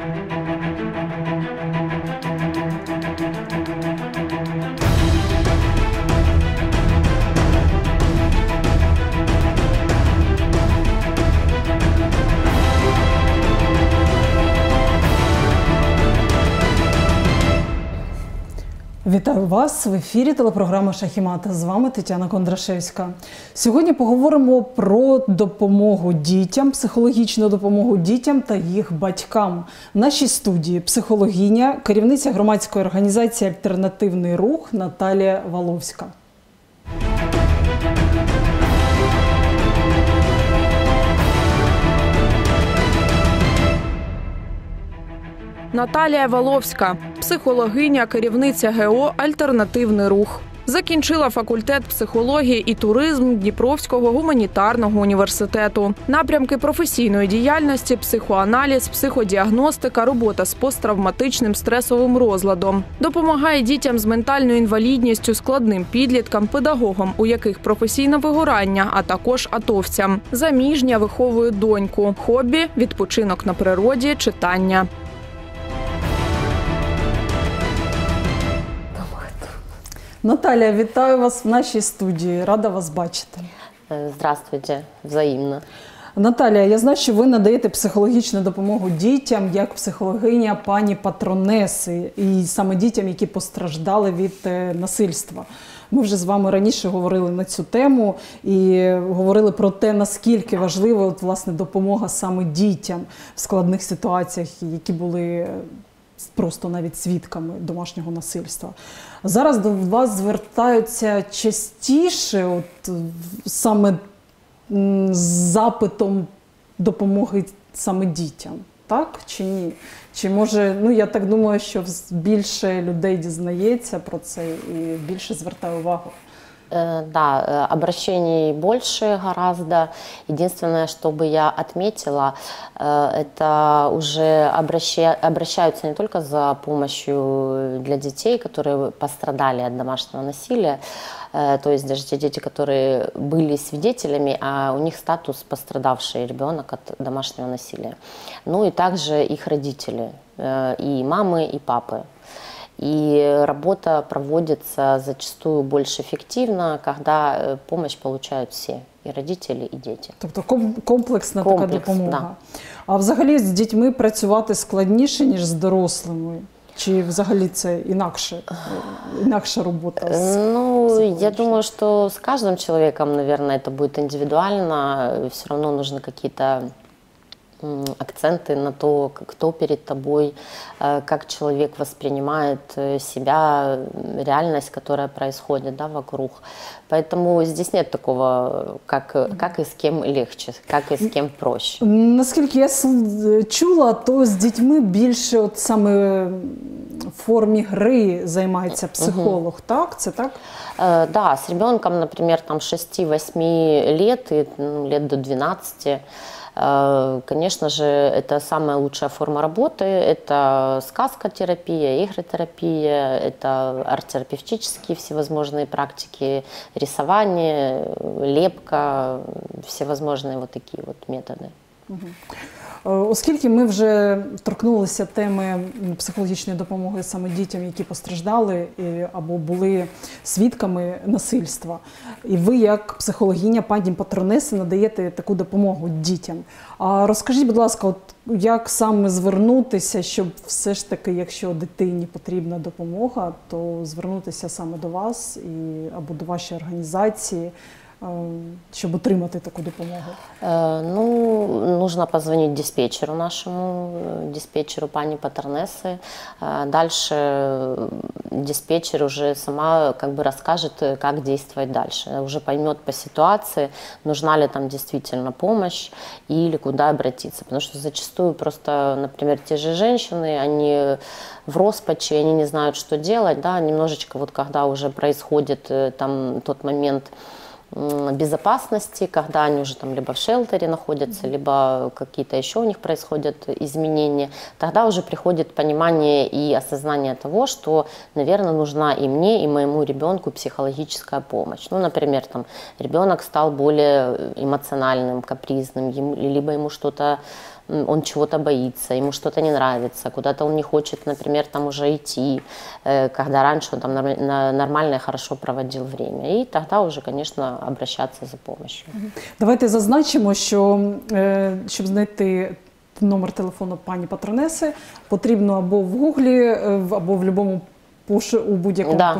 Thank you. Вітаю вас в ефірі телепрограма Шахімата. З вами Тетяна Кондрашевська. Сьогодні поговоримо про допомогу дітям, психологічну допомогу дітям та їх батькам. В нашій студії психологиня, керівниця громадської організації Альтернативний рух Наталія Валовська. Наталія Воловська, психологиня, керівниця ГО Альтернативний рух. Закінчила факультет психології і туризм Дніпровського гуманітарного університету. Напрямки професійної діяльності, психоаналіз, психодіагностика, робота з посттравматичним стресовим розладом. Допомагає дітям з ментальною інвалідністю, складним підліткам, педагогам, у яких професійне вигорання, а також атовцям. Заміжня виховує доньку, хобі, відпочинок на природі, читання. Наталія, вітаю вас в нашій студії. Рада вас бачити. Э, Здравствуйте, взаимно. Наталія, я знаю, що ви надаєте психологічну допомогу дітям як психологиня пані патронеси, і саме дітям, які постраждали від е, насильства. Ми вже з вами раніше говорили на цю тему і говорили про те, наскільки важлива от, власне допомога саме дітям в складних ситуаціях, які були е, просто навіть свідками домашнього насильства. Зараз до вас звертаються частіше, от саме з запитом допомоги саме дітям, так чи ні? Чи може, ну я так думаю, що більше людей дізнається про це і більше звертає увагу. Э, Да, э, обращений больше гораздо. Единственное, что бы я отметила, э, это уже обраща- обращаются не только за помощью для детей, которые пострадали от домашнего насилия, то есть даже те дети, которые были свидетелями, а у них статус пострадавший ребенок от домашнего насилия. Ну и также их родители, и мамы, и папы. И работа проводится зачастую больше эффективно, когда э, помощь получают все, и родители, и дети. Тобто ком- комплексна така Комплекс, допомога. А взагалі з дітьми працювати складніше, ніж з дорослими? Чи взагалі це інакше, е, інакша робота? з- Ну, я психологически. думаю, что с каждым человеком, наверное, это будет индивидуально. Все равно нужны какие-то м, акценты на то, кто перед тобой, э, как человек воспринимает э, себя, реальность, которая происходит да, вокруг. Поэтому здесь нет такого, как, как и с кем легче, как и с кем проще. Наскільки я сл- чула, то з дітьми більше от саме в формі гри займається психолог, так? Це так? Э, Да, с ребенком, например, там 6-8 лет и ну, лет до 12, э, конечно же, это самая лучшая форма работы. Это сказкотерапия, игротерапия, это арт-терапевтические всевозможные практики, рисование, лепка, всевозможные вот такие вот методы. Е, Оскільки ми вже торкнулися теми психологічної допомоги саме дітям, які постраждали або були свідками насильства, і ви, як психологиня пані патронеси, надаєте таку допомогу дітям. А розкажіть, будь ласка, от як саме звернутися, щоб все ж таки, якщо дитині потрібна допомога, то звернутися саме до вас і або до вашої організації, е, щоб отримати таку допомогу? Ну, нужно позвонить диспетчеру нашему, э, диспетчеру пани Патернесы. Э, Дальше э, диспетчер уже сама как бы расскажет, как действовать дальше. Уже поймет по ситуации, нужна ли там действительно помощь или куда обратиться. Потому что зачастую просто, например, те же женщины, они в роспаче, они не знают, что делать, да, немножечко вот когда уже происходит там тот момент, безопасности, когда они уже там либо в шелтере находятся, либо какие-то еще у них происходят изменения, тогда уже приходит понимание и осознание того, что, наверное, нужна и мне, и моему ребенку психологическая помощь. Ну, например, там ребенок стал более эмоциональным, капризным, либо ему что-то он чего-то боится, ему что-то не нравится, куда-то он не хочет, например, там уже идти, э, когда раньше он там нормально и хорошо проводил время. И тогда уже, конечно, обращаться за помощью. Давайте зазначимо, що е, щоб знайти номер телефону пані Патронеси, потрібно або в Гуглі, е, в- або в будь-якому пошу, у будь-якому Да.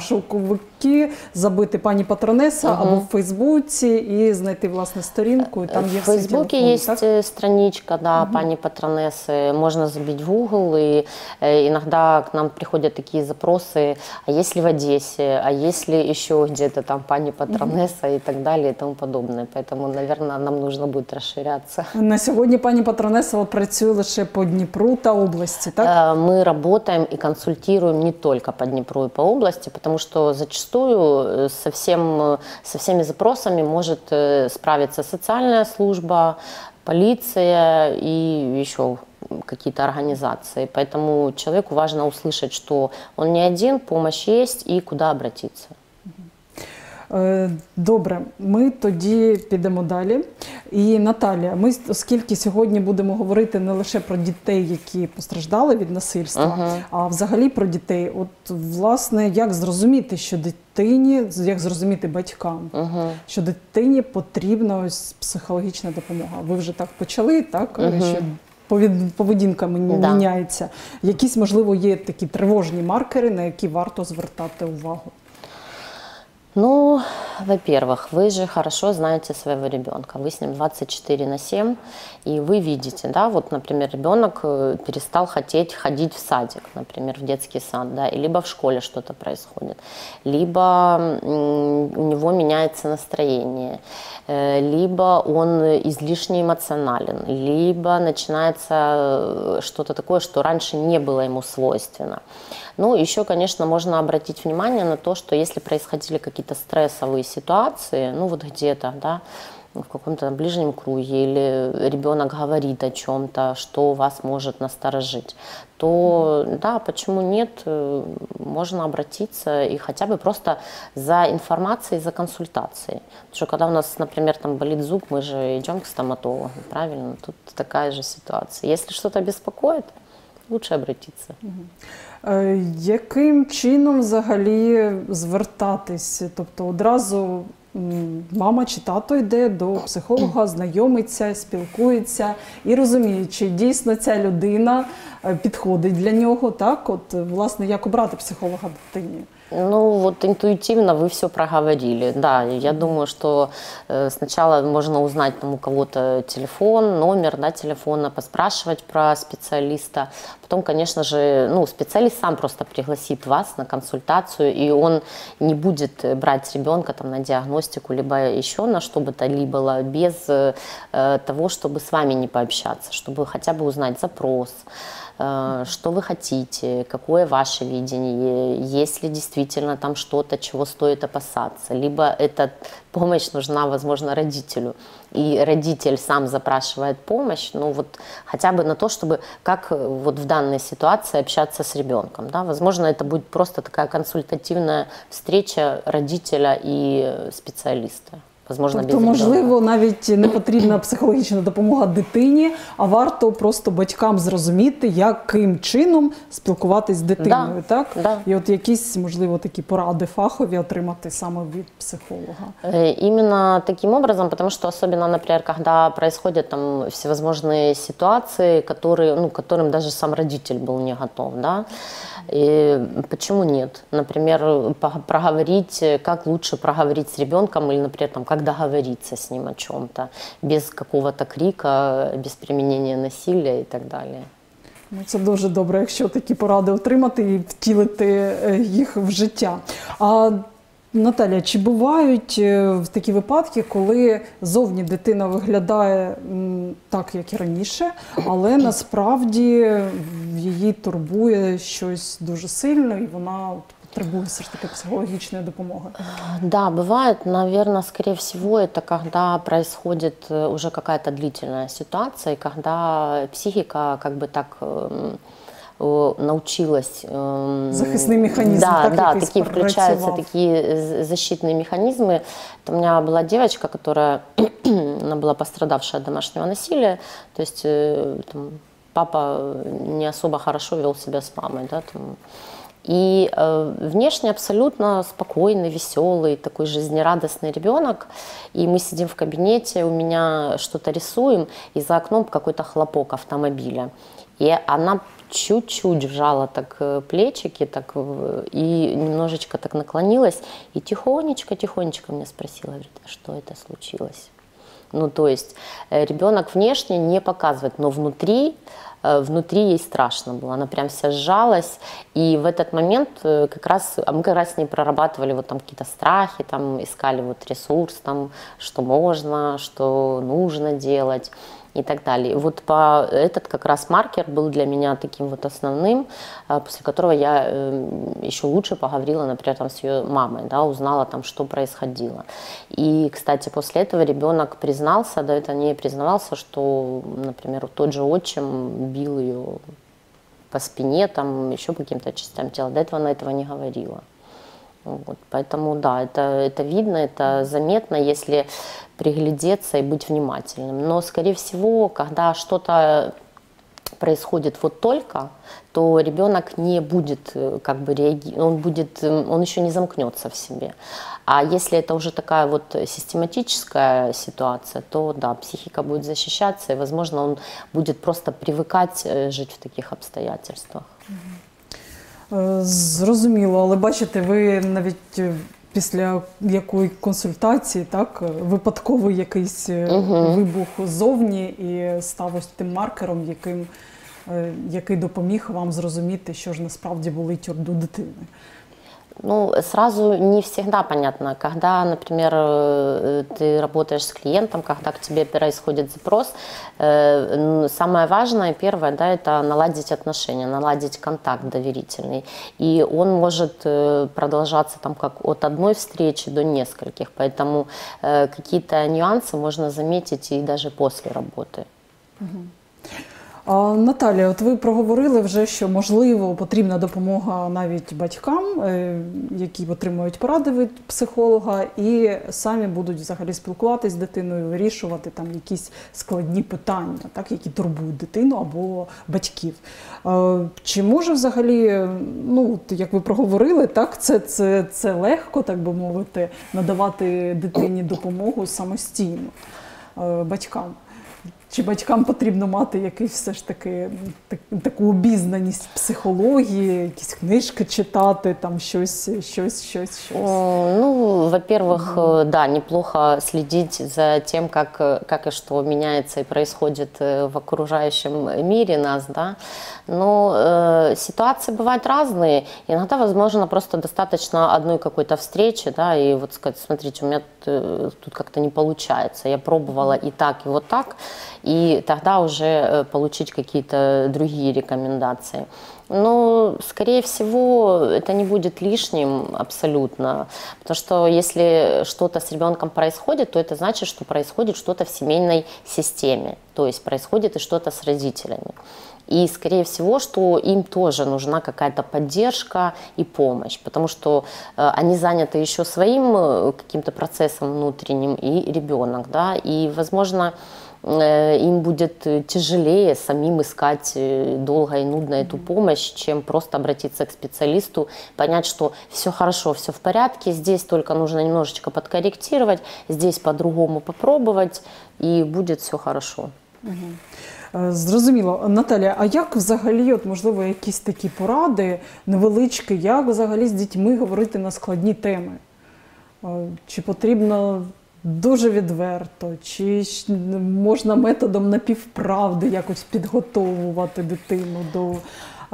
пошуковикі забити пані Патронеса Мгм. або в Фейсбуці і знайти власне сторінку. І там є в всі Фейсбуке телефони, есть так? э, страничка, да, пани Патронессы. Можно забить в Google, и э, иногда к нам приходят такие запросы, а если в Одессе, а если еще где-то там пани Патронесса и так далее и тому подобное. Поэтому, наверное, нам нужно будет расширяться. На сьогодні пані Патронеса працює лише по Дніпру та області, так? Э, Мы работаем и консультируем не только по Днепру и по области, потому что зачастую э, со, всем, э, со всеми запросами может э, справиться социальная служба, полиция и еще какие-то организации. Поэтому человеку важно услышать, что он не один, помощь есть и куда обратиться. Е, Добре, ми тоді підемо далі. І Наталія, ми оскільки сьогодні будемо говорити не лише про дітей, які постраждали від насильства, а взагалі про дітей. От власне, як зрозуміти, що дитині, як зрозуміти батькам, що дитині потрібна ось психологічна допомога. Ви вже так почали, так що повід- поведінка мені Да. міняється. Якісь можливо є такі тривожні маркери, на які варто звертати увагу. Ну, во-первых, вы же хорошо знаете своего ребенка. Вы с ним 24 на 7, и вы видите, да, вот, например, ребенок э, перестал хотеть ходить в садик, например, в детский сад, да, и либо в школе что-то происходит, либо у него меняется настроение, э, либо он излишне эмоционален, либо начинается э, что-то такое, что раньше не было ему свойственно. Ну, еще, конечно, можно обратить внимание на то, что если происходили какие-то стрессовые ситуации, ну вот где-то, да, в каком-то ближнем круге, или ребенок говорит о чем-то, что вас может насторожить, то да, почему нет, э, можно обратиться и хотя бы просто за информацией, за консультацией. Потому что когда у нас, например, там болит зуб, мы же идем к стоматологу, правильно? Тут такая же ситуация. Если что-то беспокоит, лучше обратиться. Е, Яким чином взагалі звертатись? Тобто одразу мама чи тато йде до психолога, знайомиться, спілкується і розуміє, чи дійсно ця людина е, підходить для нього. Так, от власне, як обрати психолога дитині? Ну, вот интуитивно вы все проговорили. Да, я думаю, что э, сначала можно узнать там у кого-то телефон, номер да, телефона, поспрашивать про специалиста. Потом, конечно же, ну, специалист сам просто пригласит вас на консультацию, и он не будет э, брать ребенка там, на диагностику, либо еще на что бы то либо без э, э, того, чтобы с вами не пообщаться, чтобы хотя бы узнать запрос, что вы хотите, какое ваше видение, есть ли действительно там что-то, чего стоит опасаться, либо эта помощь нужна, возможно, родителю, и родитель сам запрашивает помощь, ну вот хотя бы на то, чтобы как э, вот в данной ситуации общаться с ребенком, да, возможно, это будет просто такая консультативная встреча родителя и э, специалиста. Возможно, Тобто, без ребенка. можливо, навіть не потрібна психологічна допомога дитині, а варто просто батькам зрозуміти, яким чином спілкуватись з дитиною. Да, так? да. І от якісь, можливо, такі поради фахові отримати саме від психолога. Э, Именно таким образом, потому что особенно, например, когда происходят там всевозможные ситуации, которые, ну, к которым даже сам родитель был не готов, да, и почему нет? Например, по- проговорить, э, как лучше проговорить с ребенком или, например, там, как договориться с ним о чем-то, без какого-то крика, без применения насилия и так далее. Ну, це дуже добре, якщо такі поради отримати і втілити е, їх в життя. А Наталя, чи бувають е, такі випадки, коли зовні дитина виглядає так, як і раніше, але насправді її турбує щось дуже сильно, і вона от потребує все ж таки психологічної допомоги? Да, бывает, наверное, скорее всего, это когда происходит э, уже какая-то длительная ситуация, и когда психика как бы так эм, э, научилась... эм, Захисний механізм, Да, так, да, якийсь такие включаются працював. такие з- защитные механизмы. Это у меня была девочка, которая она была пострадавшая от домашнего насилия, то есть э, там, папа не особо хорошо вел себя с мамой, да, там. и э, внешне абсолютно спокойный, веселый, такой жизнерадостный ребенок. И мы сидим в кабинете, у меня что-то рисуем, и за окном какой-то хлопок автомобиля. И она чуть-чуть вжала так э, плечики так, и немножечко так наклонилась, и тихонечко-тихонечко мне спросила, говорит, а что это случилось? Ну, то есть э, ребенок внешне не показывает, но внутри, э, внутри ей страшно было. Она прям вся сжалась. И в этот момент э, как раз, а мы как раз с ней прорабатывали вот там какие-то страхи, там искали вот ресурс, там, что можно, что нужно делать и так далее. Вот по, этот как раз маркер был для меня таким вот основным, а, после которого я э, еще лучше поговорила, например, там, с ее мамой, да, узнала там, что происходило. И, кстати, после этого ребенок признался, до этого не признавался, что, например, тот же отчим бил ее по спине, там, еще по каким-то частям тела. До этого она этого не говорила. Вот, поэтому да, это, это видно, это заметно, если приглядеться и быть внимательным. Но, скорее всего, когда что-то происходит вот только, то ребенок не будет э, как бы реагировать, он будет, э, он еще не замкнется в себе. А если это уже такая вот систематическая ситуация, то да, психика будет защищаться, и, возможно, он будет просто привыкать э, жить в таких обстоятельствах. Е, Зрозуміло, але бачите, ви навіть е, після якої консультації, так, е, випадковий якийсь угу. вибух зовні і став ось тим маркером, яким, е, який допоміг вам зрозуміти, що ж насправді болить у дитини. Ну, сразу не всегда понятно, когда, например, э, ты работаешь с клиентом, когда к тебе происходит запрос, э, самое важное, первое, да, это наладить отношения, наладить контакт доверительный. И он может э, продолжаться там как от одной встречи до нескольких, поэтому какие-то нюансы можно заметить и даже после работы. А, Наталія, от ви проговорили вже, що можливо потрібна допомога навіть батькам, е, які отримують поради від психолога, і самі будуть взагалі спілкуватися з дитиною, вирішувати там якісь складні питання, так, які турбують дитину або батьків. Е, Чи може взагалі, ну як ви проговорили, так це, це, це легко, так би мовити, надавати дитині допомогу самостійно е, батькам? Чи батькам потрібно мати якийсь все ж таки так, таку обізнаність психології, якісь книжки читати, там щось, щось, щось, щось. Э, Ну, во-первых, э, да, неплохо следить за тем, как, э, как и что меняется и происходит э, в окружающем мире нас, да. Но э, ситуации бывают разные. Иногда, возможно, просто достаточно одной какой-то встречи, да, и вот сказать, смотрите, у меня э, тут как-то не получается. Я пробовала и так, и вот так, и тогда уже э, получить какие-то другие рекомендации. Но, скорее всего, это не будет лишним абсолютно. Потому что если что-то с ребенком происходит, то это значит, что происходит что-то в семейной системе. То есть происходит и что-то с родителями. И, скорее всего, что им тоже нужна какая-то поддержка и помощь, потому что э, они заняты еще своим э, каким-то процессом внутренним, и ребенок, да, и, возможно, э, им будет э, тяжелее самим искать э, долго и нудно эту помощь, чем просто обратиться к специалисту, понять, что все хорошо, все в порядке, здесь только нужно немножечко подкорректировать, здесь по-другому попробовать, и будет все хорошо. Е, Зрозуміло. Наталя, а як взагалі, от можливо, якісь такі поради невеличкі, як взагалі з дітьми говорити на складні теми? Е, Чи потрібно дуже відверто, чи можна методом напівправди якось підготовувати дитину до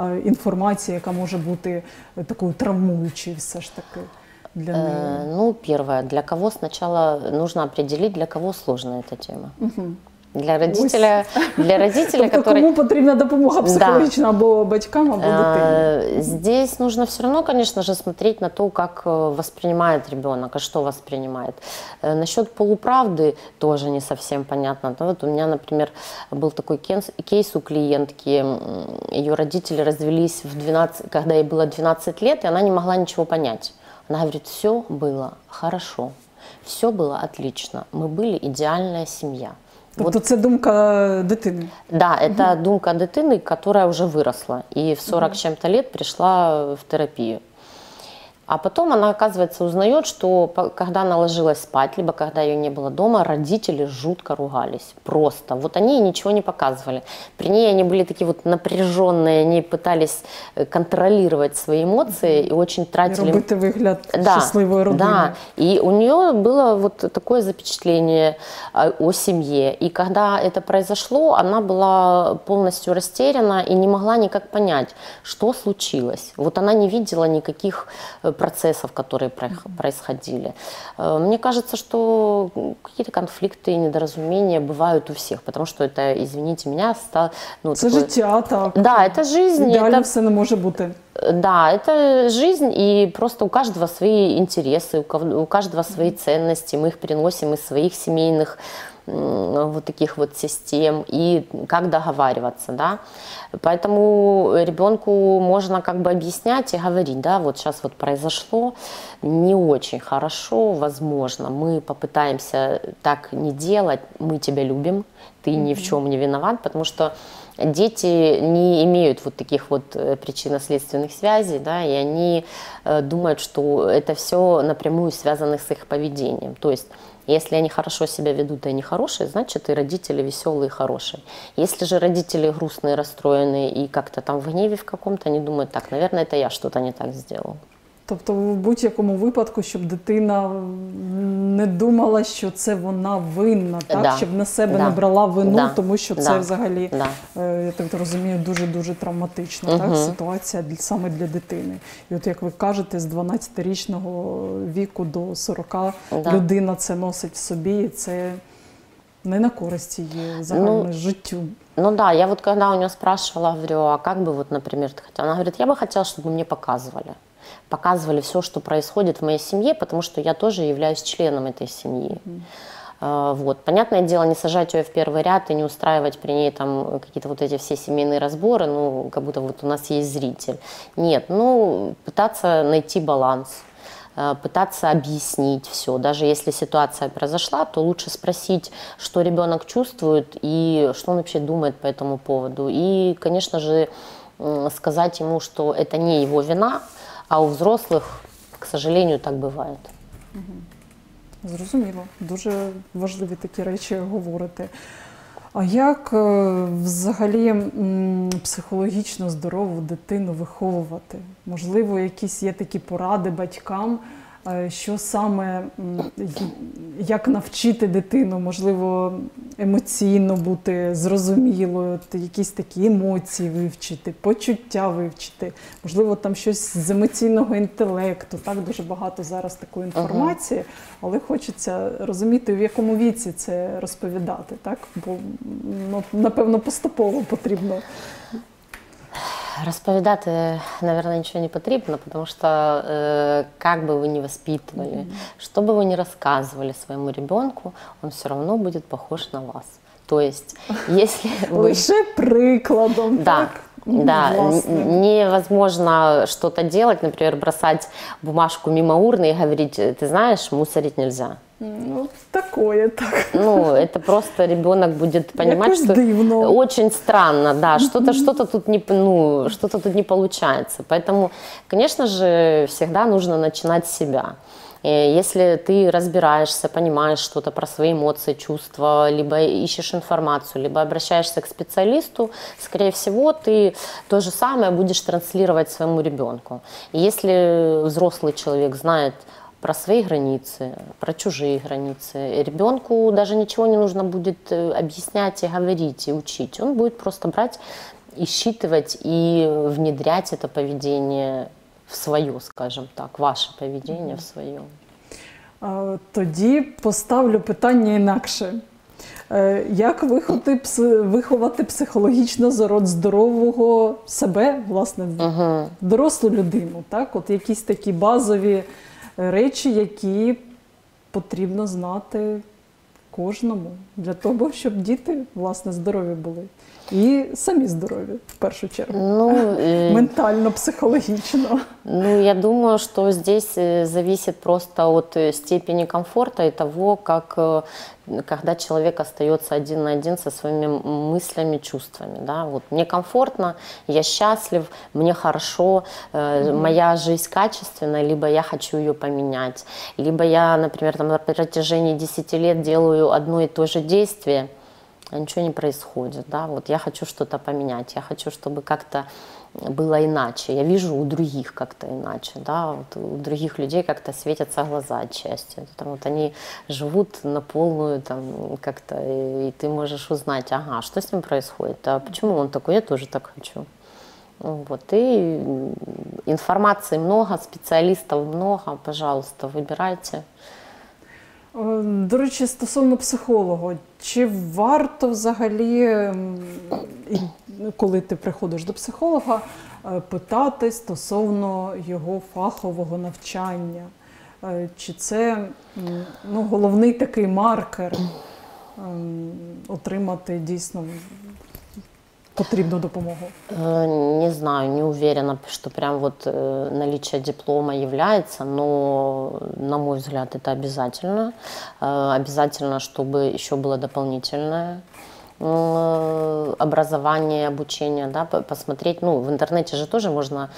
е, інформації, яка може бути такою травмуючою все ж таки для? Э, Ну, первое, для кого сначала нужно определить, для кого сложна эта тема. Мгм. Для родителя, для родителя, Тобто который... кому потрібна допомога Да. психологічна або батькам, або дитині? Э, Здесь нужно все равно, конечно же, смотреть на то, как э, воспринимает ребенок, а что воспринимает. Э, Насчет полуправды тоже не совсем понятно. Ну, вот у меня, например, был такой кейс, кейс у клиентки. М, Ее родители развелись, в 12, когда ей было 12 лет, и она не могла ничего понять. Она говорит, все было хорошо, все было отлично, мы были идеальная семья. Тобто це думка дитини. Да, это думка дитины, которая уже выросла и в 40 с чем-то лет пришла в терапию. А потом она, оказывается, узнает, что когда она ложилась спать, либо когда ее не было дома, родители жутко ругались. Просто. Вот они ей ничего не показывали. При ней они были такие вот напряженные, они пытались э, контролировать свои эмоции и очень тратили робити вигляд да, щасливої родини. Да, и у нее было вот такое запечатление а, о семье. И когда это произошло, она была полностью растеряна и не могла никак понять, что случилось. Вот она не видела никаких э, процессов, которые происходили. Э, Мне кажется, что какие-то конфликты и недоразумения бывают у всех, потому что это, извините меня, стало... Ну, Це такое- життя, так. Да, это жизнь, Ідеально это все не може бути. да, это жизнь, и просто у каждого свои интересы, у каждого свои ценности. Мы их переносим из своих семейных вот таких вот систем и как договариваться, да. Поэтому ребенку можно как бы объяснять и говорить, да, вот сейчас вот произошло не очень хорошо, возможно, мы попытаемся так не делать, мы тебя любим, ты ни в чем не виноват, потому что дети не имеют вот таких вот э, причинно-следственных связей, да, и они э, думают, что это все напрямую связано с их поведением. То есть если они хорошо себя ведут и они хорошие, значит и родители веселые и хорошие. Если же родители грустные, расстроенные и как-то там в гневе в каком-то, они думают, так, наверное, это я что-то не так сделал. Тобто, в будь-якому випадку, щоб дитина не думала, що це вона винна, так? Да. щоб на себе Да. не брала вину, Да. тому що це Да. взагалі, Да. е, я так розумію, дуже-дуже травматична так? Мгм. ситуація для, саме для дитини. І от як ви кажете, з 12-річного віку до 40 Да. людина це носить в собі, і це не на користь її загальному Ну, життю. Ну да, я вот когда у нее спрашивала, говорю, а как бы вот, например, ты хотела? Она говорит, я бы хотела, чтобы мне показывали. Показывали все, что происходит в моей семье, потому что я тоже являюсь членом этой семьи. А, Вот. Понятное дело, не сажать ее в первый ряд и не устраивать при ней там какие-то вот эти все семейные разборы, ну, как будто вот у нас есть зритель. Нет, ну, пытаться найти баланс э, пытаться объяснить все. Даже если ситуация произошла, то лучше спросить, что ребенок чувствует и что он вообще думает по этому поводу. И, конечно же, сказать ему, что это не его вина, а у взрослих, к сожалению, так буває. Зрозуміло, дуже важливі такі речі говорити. А як е, взагалі психологічно здорову дитину виховувати? Можливо, якісь є такі поради батькам, що саме як навчити дитину, можливо, емоційно бути зрозумілою, якісь такі емоції вивчити, почуття вивчити, можливо, там щось з емоційного інтелекту. Так дуже багато зараз такої інформації, але хочеться розуміти, в якому віці це розповідати, так? Бо ну, напевно поступово потрібно. Розповідати, наверное, нічого не потрібно, потому что э, как бы вы ни воспитывали, что бы вы ни рассказывали своему ребенку, он все равно будет похож на вас. То есть, если вы... Лише прикладом. Да, так? Ну, да, власне. н- невозможно что-то делать, например, бросать бумажку мимо урны и говорить, ты знаешь, мусорить нельзя. Ну, такое, так. Ну, это просто ребенок будет понимать, Якось что дивно. очень странно, да, что-то что-то тут не, ну, что-то тут не получается. Поэтому, конечно же, всегда нужно начинать с себя. И Если ты разбираешься, понимаешь что-то про свои эмоции, чувства, либо ищешь информацию, либо обращаешься к специалисту, скорее всего, ты то же самое будешь транслировать своему ребенку. И если взрослый человек знает про свои границы, про чужие границы. Ребенку даже ничего не нужно будет э, объяснять и говорить, и учить. Он будет просто брать и считывать, и внедрять это поведение в свое, скажем так, ваше поведение в свое. А, Тоді поставлю питання інакше. Е, Як виховати, пс- виховати психологічно зарод здорового себе, власне, Мгм. дорослу людину? Так? От якісь такі базові е, речі, які потрібно знати кожному для того, щоб діти власне здорові були. І самі здорові в першу чергу. Ну, э, Ментально, психологічно. Ну, я думаю, что здесь э, зависит просто от э, степени комфорта и того, как э, когда человек остается один на один со своими м- мыслями, чувствами. Да? Вот мне комфортно, я счастлив, мне хорошо, э, моя жизнь качественная, либо я хочу ее поменять, либо я, например, там, на протяжении 10 лет делаю одно и то же действие, а ничего не происходит, да, вот я хочу что-то поменять, я хочу, чтобы как-то было иначе, я вижу у других как-то иначе, да, вот у других людей как-то светятся глаза отчасти, там вот они живут на полную там как-то, и, и ты можешь узнать, ага, что с ним происходит, а почему он такой, я тоже так хочу. Ну, Вот, и информации много, специалистов много, пожалуйста, выбирайте. Е, До речі, стосовно психолога, чи варто взагалі, коли ти приходиш до психолога, е, питати стосовно його фахового навчання? Е, Чи це ну, головний такий маркер ем, отримати дійсно потрібну допомогу? Не знаю, не уверена, что прям вот э, наличие диплома является, но, на мой взгляд, это обязательно. Э, Обязательно, чтобы еще было дополнительное э, образование, обучение, да, по- посмотреть, ну, в интернете же тоже можно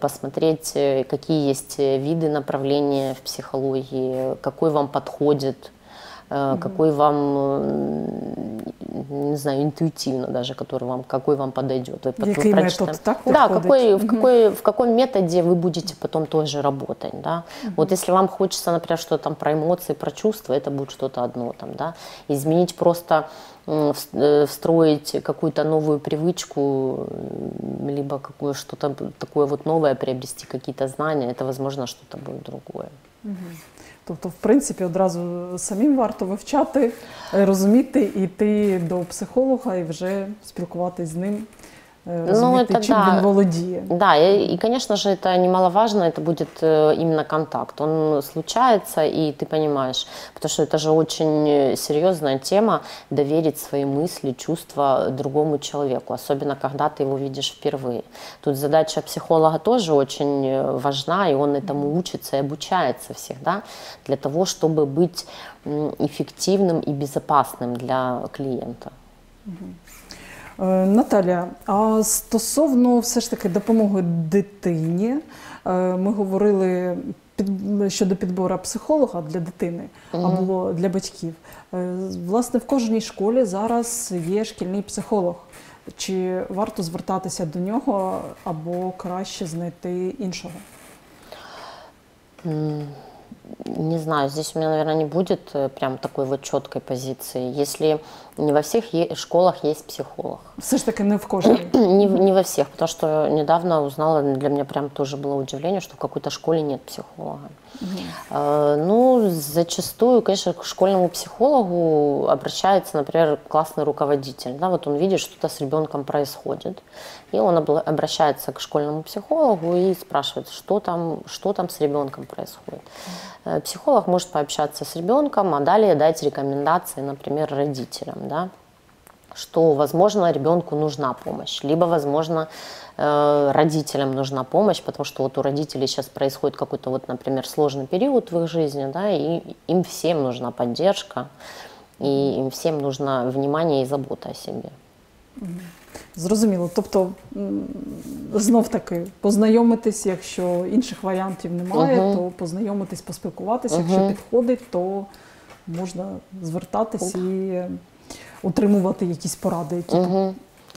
посмотреть, какие есть виды направления в психологии, какой вам подходит, э, какой вам, э, не знаю, интуитивно даже, который вам, какой вам подойдет. Вы потом метод, так, Да, какой, в, какой, в каком методе вы будете потом тоже работать, да. Вот если вам хочется, например, что там про эмоции, про чувства, это будет что-то одно там, да. Изменить просто э, встроить какую-то новую привычку, либо какое что-то такое вот новое приобрести, какие-то знания, это, возможно, что-то будет другое. Тобто, в принципі, одразу самим варто вивчати, е, розуміти, йти до психолога і вже спілкуватись з ним, е, розуміти, це чим да. він володіє. Да, и, и, конечно же, это немаловажно, это будет э, именно контакт. Он случается, и ты понимаешь, потому что это же очень э, серьезная тема, доверить свои мысли, чувства другому человеку, особенно когда ты его видишь впервые. Тут задача психолога тоже очень э, важна, и он этому учится и обучается всегда для того, чтобы быть м, эффективным и безопасным для клиента. Е, Наталя, а стосовно все ж таки допомоги дитині, е, ми говорили під, щодо підбору психолога для дитини або для батьків. Е, Власне, в кожній школі зараз є шкільний психолог. Чи варто звертатися до нього або краще знайти іншого? Не знаю, здесь у меня, наверное, не будет э, прям такой вот четкой позиции. Если не во всех школах есть психолог. Все ж таки не в кожній. Не, не во всех, потому что недавно узнала, для меня прям тоже было удивление, что в какой-то школе нет психолога. Э, Ну, зачастую, конечно, к школьному психологу обращается, например, классный руководитель. Да, вот он видит, что-то с ребенком происходит, и он обращается к школьному психологу и спрашивает, что там, что там с ребенком происходит. Э, Психолог может пообщаться с ребенком, а далее дать рекомендации, например, родителям Да? что, возможно, ребенку нужна помощь, либо, возможно, э, родителям нужна помощь, потому что вот у родителей сейчас происходит какой-то вот, например, сложный период в их жизни, да, и им всем нужна поддержка, и им всем нужно внимание и забота о себе. Зрозуміло. Тобто, м, знов таки, познайомитись, якщо інших варіантів немає, Мгм. то познайомитись, поспілкуватись. Якщо підходить, то можна звертатись і е, отримувати якісь поради, які Мгм.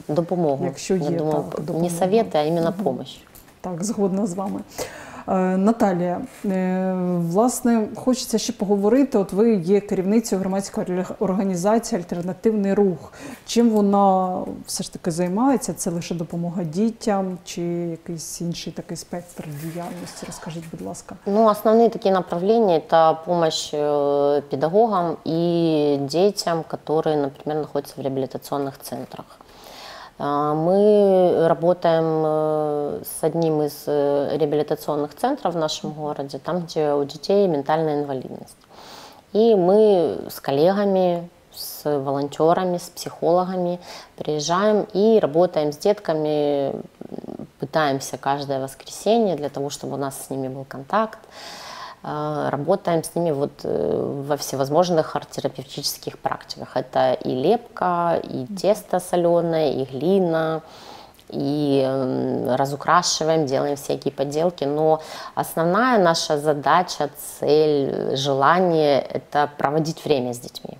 Допомогу. Якщо Я є, думаю, так, не допомога. советы, а именно помощь. так згодна з вами. Е, Наталія, е, власне, хочеться ще поговорити. От ви є керівницею громадської орг- організації Альтернативний рух. Чим вона все ж таки займається? Це лише допомога дітям чи якийсь інший такий спектр діяльності? Розкажіть, будь ласка. Ну, основные такие направления – это помощь э, педагогам и детям, которые, например, находятся в реабилитационных центрах. А, Мы работаем э, с одним из э, реабилитационных центров в нашем городе, там, где у детей ментальная инвалидность. И мы с коллегами, с волонтерами, с психологами приезжаем и работаем с детками, пытаемся каждое воскресенье для того, чтобы у нас с ними был контакт. А, Работаем с ними вот э, во всевозможных арт-терапевтических практиках. Это и лепка, и тесто соленое, и глина, и разукрашиваем, делаем всякие поделки. Но основная наша задача, цель, желание – это проводить время с детьми.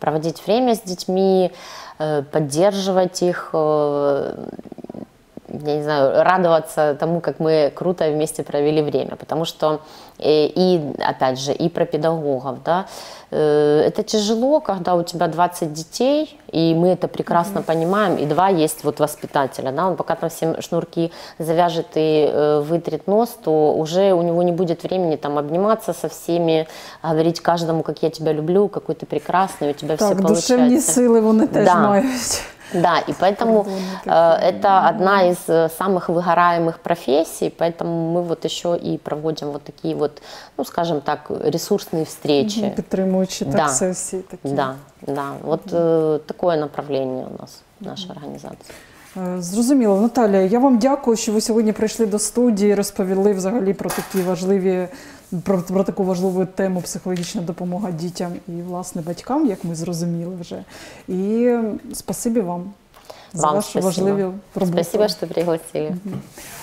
Проводить время с детьми, э, поддерживать их, э, я не знаю, радоваться тому, как мы круто вместе провели время. Потому что, э, и опять же, и про педагогов, да, э, это тяжело, когда у тебя 20 детей, и мы это прекрасно понимаем, и два есть вот воспитателя, да, он пока там все шнурки завяжет и э, вытрет нос, то уже у него не будет времени там обниматься со всеми, говорить каждому, как я тебя люблю, какой ты прекрасный, у тебя все Так, получается. душевні сили вони теж Да. мають. Да, и поэтому Кордоны э, такие, это одна из э, самых выгораемых профессий, поэтому мы вот еще и проводим вот такие вот, ну, скажем так, ресурсные встречи. Підтримуючи так Да. сесії такі. Да, да, вот э, такое направление у нас в нашей организации. Е, Зрозуміло, Наталія, я вам дякую, що ви сьогодні прийшли до студії, розповіли взагалі про такі важливі, про, про таку важливу тему психологічна допомога дітям і власне батькам, як ми зрозуміли вже. І спасибі вам за Вам вашу спасибо. важливу роботу. Спасибо, что пригласили.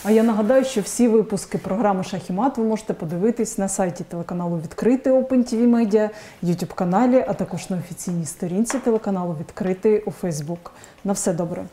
А я нагадаю, що всі випуски програми Шах і мат ви можете подивитись на сайті телеканалу Відкритий Open TV Media, youtube каналі, а також на офіційній сторінці телеканалу Відкритий у Facebook. На все добре.